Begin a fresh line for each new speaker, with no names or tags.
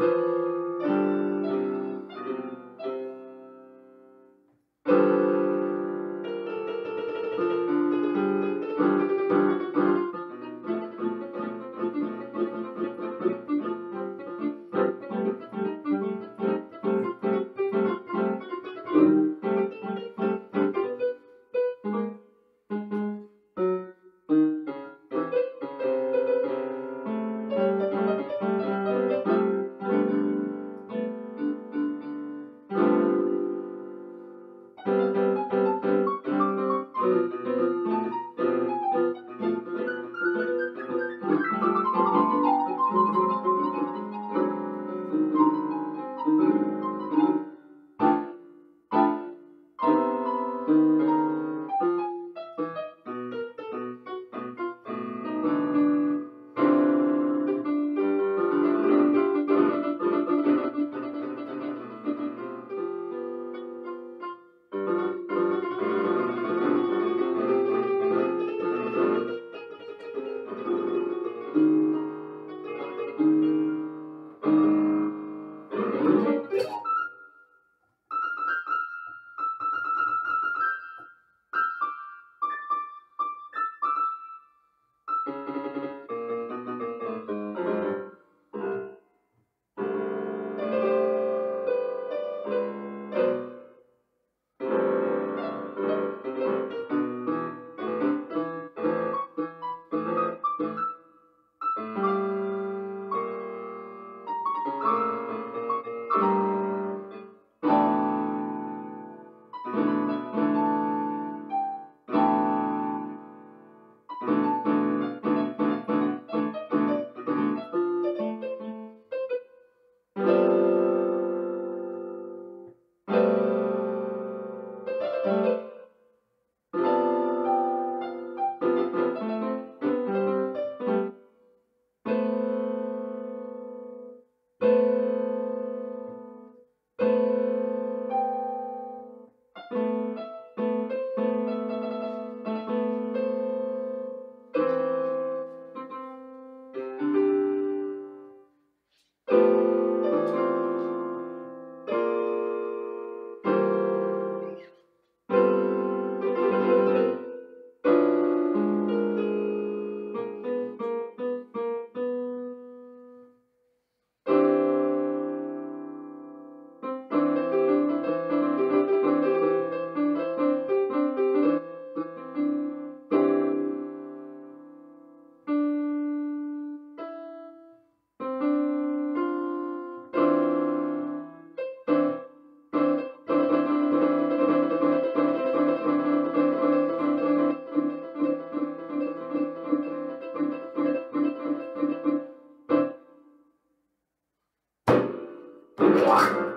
you. 哇